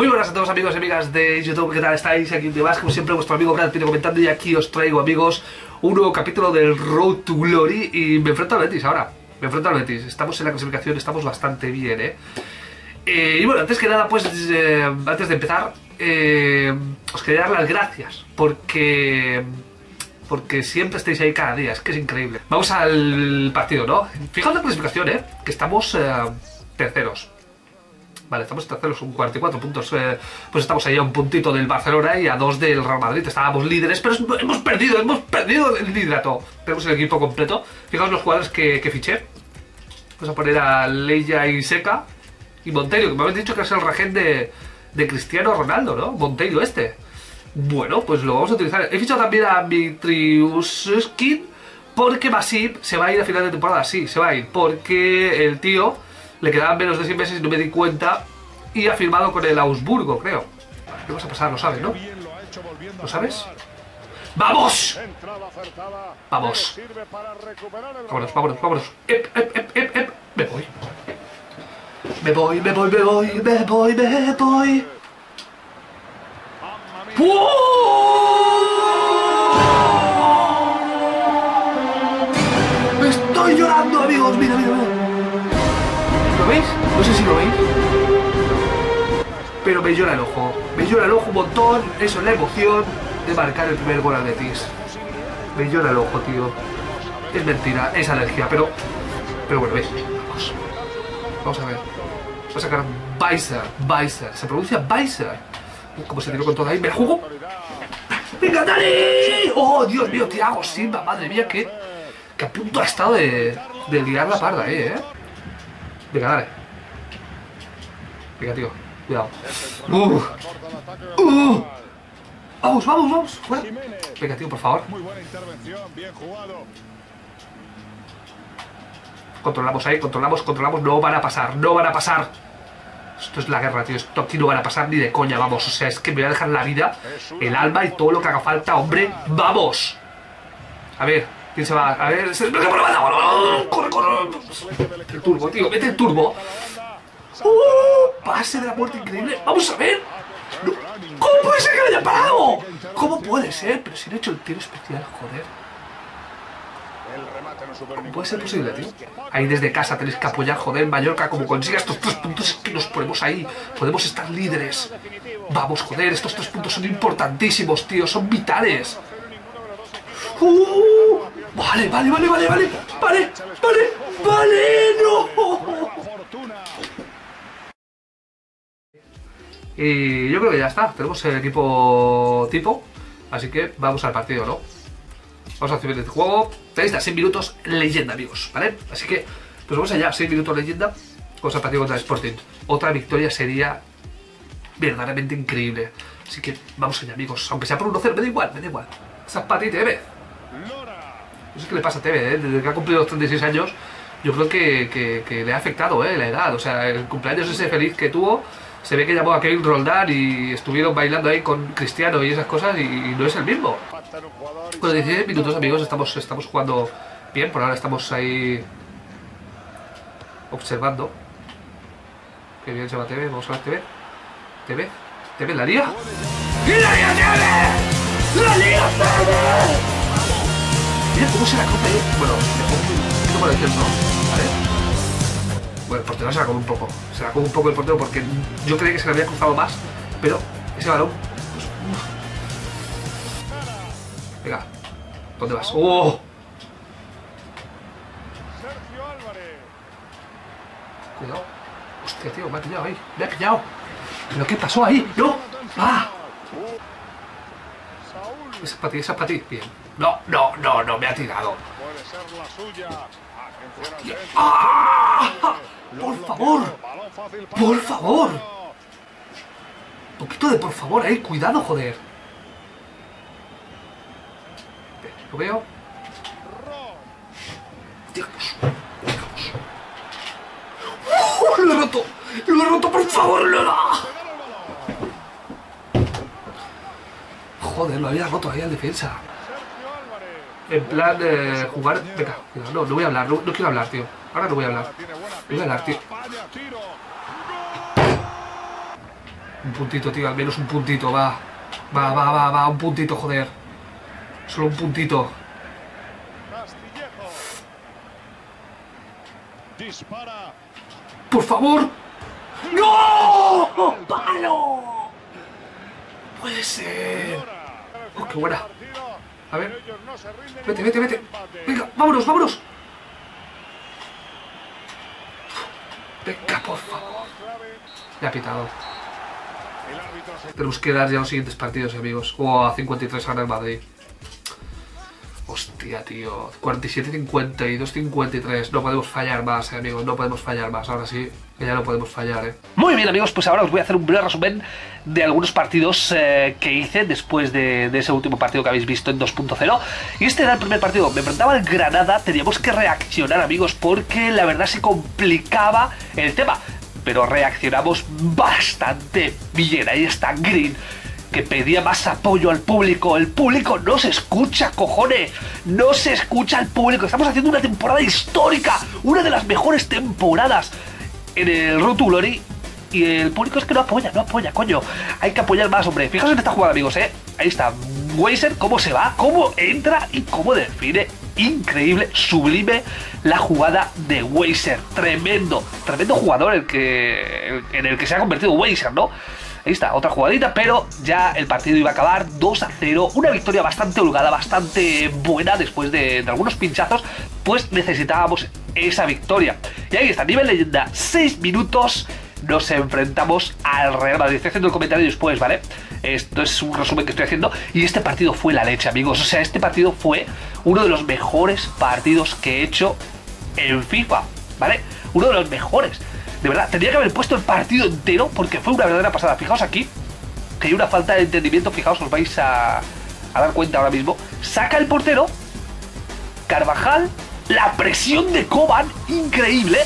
Muy buenas a todos amigos y amigas de YouTube, ¿qué tal estáis? Aquí de más, como siempre, vuestro amigo Brad Pino comentando y aquí os traigo, amigos, un nuevo capítulo del Road to Glory y me enfrento al Betis ahora, me enfrento al Betis, estamos en la clasificación, estamos bastante bien, ¿eh? eh y bueno, antes que nada, pues, eh, antes de empezar, eh, os quería dar las gracias, porque porque siempre estáis ahí cada día, es que es increíble. Vamos al partido, ¿no? Fijaos la clasificación, ¿eh? Que estamos terceros. Vale, estamos terceros, un 44 puntos. Eh, pues estamos ahí a un puntito del Barcelona y a dos del Real Madrid. Estábamos líderes, pero hemos perdido, hemos perdido el liderato. Tenemos el equipo completo. Fijaos los jugadores que, fiché. Vamos a poner a Leia y Seca y Monteiro, que me habéis dicho que es el regen de, Cristiano Ronaldo, ¿no? Monteiro este. Bueno, pues lo vamos a utilizar. He fichado también a Skin porque Masip se va a ir a final de temporada. Sí, se va a ir. Porque el tío le quedaban menos de 100 meses y no me di cuenta y ha firmado con el Augsburgo, creo. ¿Qué vas a pasar? Lo sabes, ¿no? ¿Lo sabes? ¡Vamos! Vamos. Vámonos, vámonos, vámonos. Ep, ep, ep, ep, ep. Me voy. Me voy, me voy, me voy, me voy, me voy. Me No sé si lo veis. Pero me llora el ojo. Me llora el ojo un montón. Eso es la emoción de marcar el primer gol al Betis. Me llora el ojo, tío. Es mentira, es alergia, pero... Pero bueno, ¿veis? Vamos. Vamos a ver. Voy a sacar Weiser. Weiser. Se pronuncia Weiser. Como se tiró con todo ahí. ¡Me la! ¡Venga, Dani! ¡Oh, Dios mío, Tiago Simba! Madre mía, que, que a punto ha estado de, de liar la parda ahí, ¿eh? Venga, dale. Venga, tío. Cuidado. Uh. Uh. Vamos, vamos, vamos. Fuera. Venga, tío, por favor. Controlamos ahí, controlamos, controlamos. No van a pasar, no van a pasar. Esto es la guerra, tío. Esto aquí no van a pasar ni de coña, vamos. O sea, es que me voy a dejar la vida, el alma y todo lo que haga falta, hombre. ¡Vamos! A ver, ¿quién se va? A ver, se... ¡Corre, corre! El turbo, tío, mete el turbo. ¡Uh! Pase de la muerte increíble. Vamos a ver. ¿Cómo puede ser que lo haya parado? ¿Cómo puede ser? Pero si no he hecho el tiro especial, joder. ¿Cómo puede ser posible, tío? Ahí desde casa tenéis que apoyar, joder, Mallorca, como consiga estos tres puntos, es que nos ponemos ahí. Podemos estar líderes. Vamos, joder, estos tres puntos son importantísimos, tío, son vitales. ¡Uh! Vale, vale, vale, vale, vale, vale, vale, vale, no. Y yo creo que ya está, tenemos el equipo tipo, así que vamos al partido, ¿no? Vamos a hacer el juego, tenéis 6 minutos leyenda, amigos, ¿vale? Así que, pues vamos allá, 6 minutos leyenda, vamos al partido contra el Sporting. Otra victoria sería verdaderamente increíble. Así que vamos allá, amigos, aunque sea por 1-0, me da igual, me da igual. Esa patita, Tevez. No sé qué le pasa a Tevez, ¿eh? Desde que ha cumplido los 36 años, yo creo que, que, le ha afectado, ¿eh? La edad, o sea, el cumpleaños ese feliz que tuvo se ve que llamó a Kevin Roldán y estuvieron bailando ahí con Cristiano y esas cosas y, no es el mismo. Bueno, 16 minutos amigos, estamos, estamos jugando bien, por ahora estamos ahí observando. Qué bien se va TV, vamos a ver TV. TV, TV, la liga. ¡La liga TV! ¡La liga TV! Mira cómo se la corta ahí. Bueno, me pongo. Bueno, el portero se la come un poco. Se la come un poco el portero porque yo creía que se le había cruzado más, pero ese balón. Pues, Venga, ¿dónde vas? ¡Oh! Cuidado. Hostia, tío, me ha pillado ahí. Me ha pillado. ¿Pero qué pasó ahí? ¡No! ¡Ah! Esa es para ti, esa es para ti. Bien. No, no, no, no, me ha tirado. Hostia. ¡Ah! ¡Por favor! ¡Por favor! Un poquito de por favor ahí, cuidado, joder. Lo veo. Digamos, digamos. ¡Uh! ¡Lo he roto! ¡Lo he roto, por favor, Lola! Joder, lo había roto ahí al defensa. En plan, de jugar... Venga, no, no voy a hablar, no quiero hablar, tío. Ahora no voy a hablar. Voy a hablar, tío. Un puntito, tío, al menos un puntito, va. Va, va, va, va, un puntito, joder. Solo un puntito. Dispara. ¡Por favor! ¡No! ¡Palo! Puede ser. Oh, qué buena. A ver. Vete, vete, vete. Venga, vámonos, vámonos. Por favor. Ya ha pitado. Tenemos que dar ya los siguientes partidos, amigos. O a 53 gana el Madrid. Hostia, tío. 47, 52, 53. No podemos fallar más, eh, amigos. No podemos fallar más. Ahora sí, ya no podemos fallar, eh. Muy bien, amigos. Pues ahora os voy a hacer un breve resumen de algunos partidos eh, que hice después de, de ese último partido que habéis visto en 2.0. Y este era el primer partido. Me enfrentaba al Granada. Teníamos que reaccionar, amigos, porque la verdad se complicaba el tema. Pero reaccionamos bastante bien. Ahí está Green que pedía más apoyo al público. El público no se escucha, cojones. No se escucha al público. Estamos haciendo una temporada histórica. Una de las mejores temporadas en el Glory. Y el público es que no apoya, no apoya, coño. Hay que apoyar más, hombre. Fijaos en esta jugada, amigos, ¿eh? Ahí está. Weiser, cómo se va, cómo entra y cómo define. Increíble, sublime la jugada de Weiser. Tremendo, tremendo jugador el que, en el que se ha convertido Weiser, ¿no? Ahí está, otra jugadita, pero ya el partido iba a acabar 2 a 0. Una victoria bastante holgada, bastante buena después de, algunos pinchazos. Pues necesitábamos esa victoria. Y ahí está, nivel leyenda, 6 minutos. Nos enfrentamos al Real Madrid. Estoy haciendo el comentario después, ¿vale? Esto es un resumen que estoy haciendo. Y este partido fue la leche, amigos. O sea, este partido fue uno de los mejores partidos que he hecho en FIFA, ¿vale? Uno de los mejores. De verdad, tendría que haber puesto el partido entero porque fue una verdadera pasada. Fijaos aquí, que hay una falta de entendimiento. Fijaos, os vais a, dar cuenta ahora mismo. Saca el portero, Carvajal, la presión de Coban, increíble.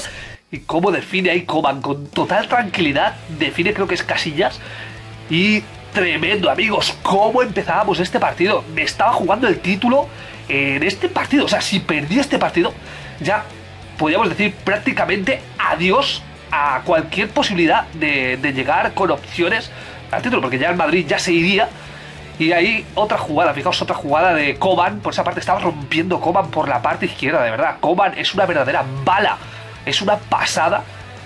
Y cómo define ahí Coban con total tranquilidad. Define, creo que es Casillas. Y tremendo, amigos. Cómo empezábamos este partido. Me estaba jugando el título en este partido. O sea, si perdí este partido, ya podríamos decir prácticamente adiós a cualquier posibilidad de, llegar con opciones al título. Porque ya el Madrid ya se iría. Y ahí otra jugada, fijaos, otra jugada de Coban. Por esa parte estaba rompiendo Coban por la parte izquierda, de verdad. Coban es una verdadera bala. Es una pasada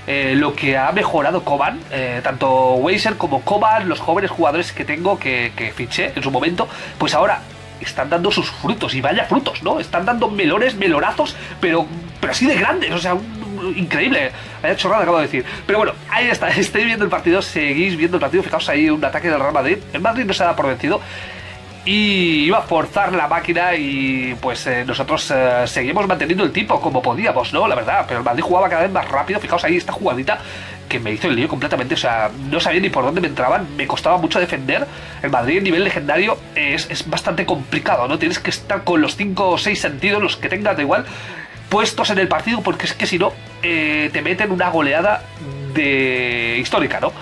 eh, lo que ha mejorado Coban. Eh, tanto Weiser como Coban, los jóvenes jugadores que tengo que, fiché en su momento, pues ahora están dando sus frutos. Y vaya frutos, ¿no? Están dando melones, melonazos, pero, pero así de grandes. O sea, un- increíble. Vaya chorrada acabo de decir. Pero bueno, ahí está. Estáis viendo el partido, seguís viendo el partido. Fijaos ahí un ataque del Real Madrid. El Madrid no se da por vencido. Y iba a forzar la máquina y pues eh, nosotros eh, seguimos manteniendo el tipo como podíamos, ¿no? La verdad, pero el Madrid jugaba cada vez más rápido. Fijaos ahí esta jugadita que me hizo el lío completamente. O sea, no sabía ni por dónde me entraban. Me costaba mucho defender. El Madrid a nivel legendario es, es bastante complicado, ¿no? Tienes que estar con los 5 o 6 sentidos, los que tengas da igual, puestos en el partido porque es que si no eh, te meten una goleada de histórica, ¿no?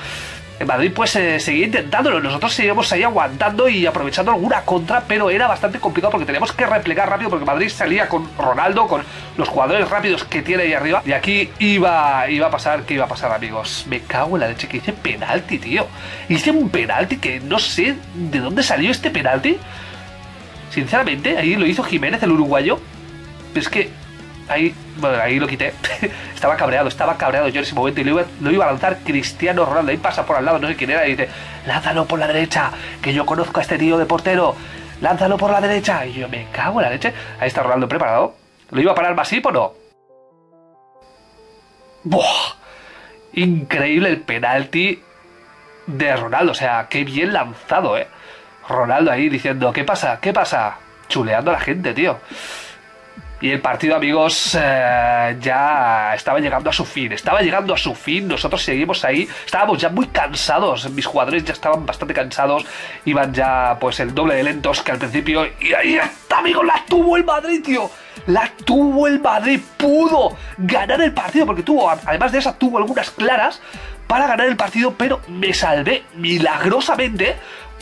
En Madrid pues eh, seguía intentándolo, nosotros seguíamos ahí aguantando y aprovechando alguna contra, pero era bastante complicado porque teníamos que replegar rápido porque Madrid salía con Ronaldo, con los jugadores rápidos que tiene ahí arriba y aquí iba, iba a pasar, ¿qué iba a pasar amigos? Me cago en la leche que hice penalti, tío. Hice un penalti que no sé de dónde salió este penalti. Sinceramente, ahí lo hizo Jiménez, el uruguayo. Pero es que ahí, bueno, ahí lo quité. estaba cabreado, estaba cabreado yo en ese momento y lo iba, a lanzar Cristiano Ronaldo. Ahí pasa por al lado, no sé quién era, y dice: Lánzalo por la derecha, que yo conozco a este tío de portero. Lánzalo por la derecha. Y yo me cago en la leche. Ahí está Ronaldo preparado. ¿Lo iba a parar Masip o no? ¡Buah! Increíble el penalti de Ronaldo. O sea, qué bien lanzado, ¿eh? Ronaldo ahí diciendo, ¿qué pasa? ¿Qué pasa? Chuleando a la gente, tío. Y el partido, amigos, eh, ya estaba llegando a su fin. Estaba llegando a su fin. Nosotros seguimos ahí. Estábamos ya muy cansados. Mis jugadores ya estaban bastante cansados. Iban ya, pues, el doble de lentos que al principio. Y ahí está, amigos. La tuvo el Madrid, tío. La tuvo el Madrid. Pudo ganar el partido. Porque tuvo, además de esa, tuvo algunas claras para ganar el partido. Pero me salvé milagrosamente.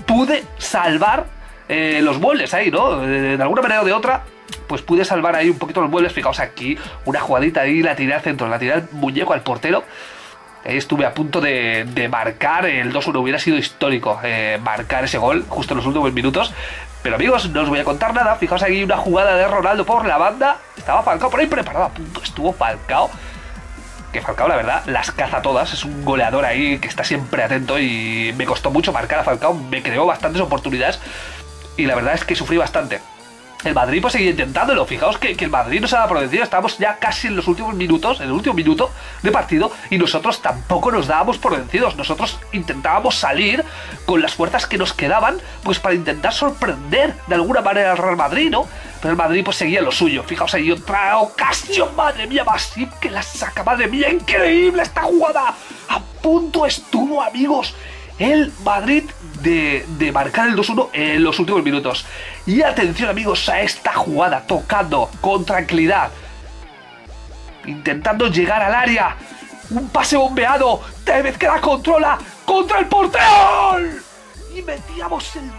Pude salvar eh, los muebles ahí, ¿no? De, alguna manera o de otra pues pude salvar ahí un poquito los muebles. Fijaos aquí, una jugadita ahí, la tiré al centro, la tiré al muñeco, al portero. Ahí estuve a punto de, de marcar el 2-1, hubiera sido histórico eh, marcar ese gol justo en los últimos minutos. Pero amigos, no os voy a contar nada. Fijaos aquí una jugada de Ronaldo por la banda. Estaba Falcao por ahí preparado, a punto estuvo Falcao. Que Falcao, la verdad, las caza todas. Es un goleador ahí que está siempre atento y me costó mucho marcar a Falcao. Me creó bastantes oportunidades y la verdad es que sufrí bastante. El Madrid pues seguía intentándolo. Fijaos que, que el Madrid no se ha vencido. Estábamos ya casi en los últimos minutos, en el último minuto de partido, y nosotros tampoco nos dábamos por vencidos. Nosotros intentábamos salir con las fuerzas que nos quedaban, pues para intentar sorprender de alguna manera al Real Madrid, ¿no? Pero el Madrid pues seguía lo suyo. Fijaos ahí otra ocasión, madre mía, Masip que la saca, madre mía, increíble esta jugada. A punto estuvo, amigos el Madrid de, marcar el 2-1 en los últimos minutos. Y atención amigos a esta jugada, tocando con tranquilidad, intentando llegar al área. Un pase bombeado, Tevez que la controla contra el portero. Y metíamos el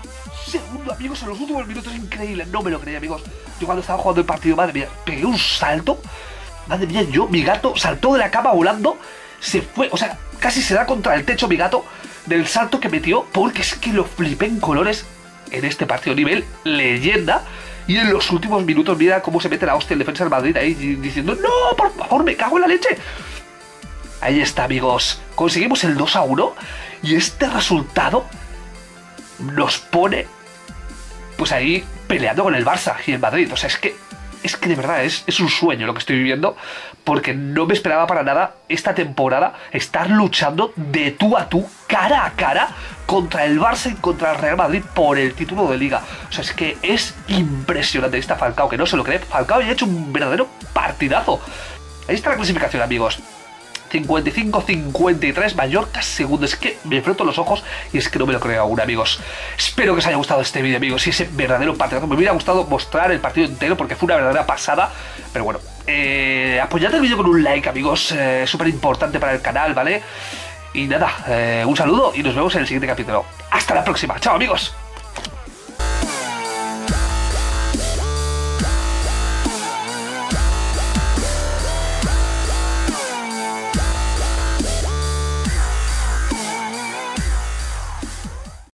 segundo, amigos, en los últimos minutos. Increíble, no me lo creía, amigos. Yo cuando estaba jugando el partido, madre mía, pegué un salto. Madre mía, yo, mi gato saltó de la cama volando. Se fue, o sea, casi se da contra el techo mi gato del salto que metió, porque es que lo flipé en colores en este partido nivel leyenda. Y en los últimos minutos, mira cómo se mete la hostia el defensa del Madrid ahí diciendo: No, por favor, me cago en la leche. Ahí está, amigos. Conseguimos el 2 a 1. Y este resultado nos pone, pues ahí peleando con el Barça y el Madrid. O sea, es que es que de verdad es, es, un sueño lo que estoy viviendo, porque no me esperaba para nada esta temporada estar luchando de tú a tú, cara a cara, contra el Barça y contra el Real Madrid por el título de liga. O sea, es que es impresionante esta Falcao, que no se lo cree. Falcao había hecho un verdadero partidazo. Ahí está la clasificación, amigos. 55-53, Mallorca segundo. Es que me enfrento los ojos y es que no me lo creo aún, amigos. Espero que os haya gustado este vídeo, amigos. Y ese verdadero partido. Me hubiera gustado mostrar el partido entero porque fue una verdadera pasada. Pero bueno, eh, apoyad el vídeo con un like, amigos. Eh, Súper importante para el canal, ¿vale? Y nada, eh, un saludo y nos vemos en el siguiente capítulo. Hasta la próxima. Chao, amigos.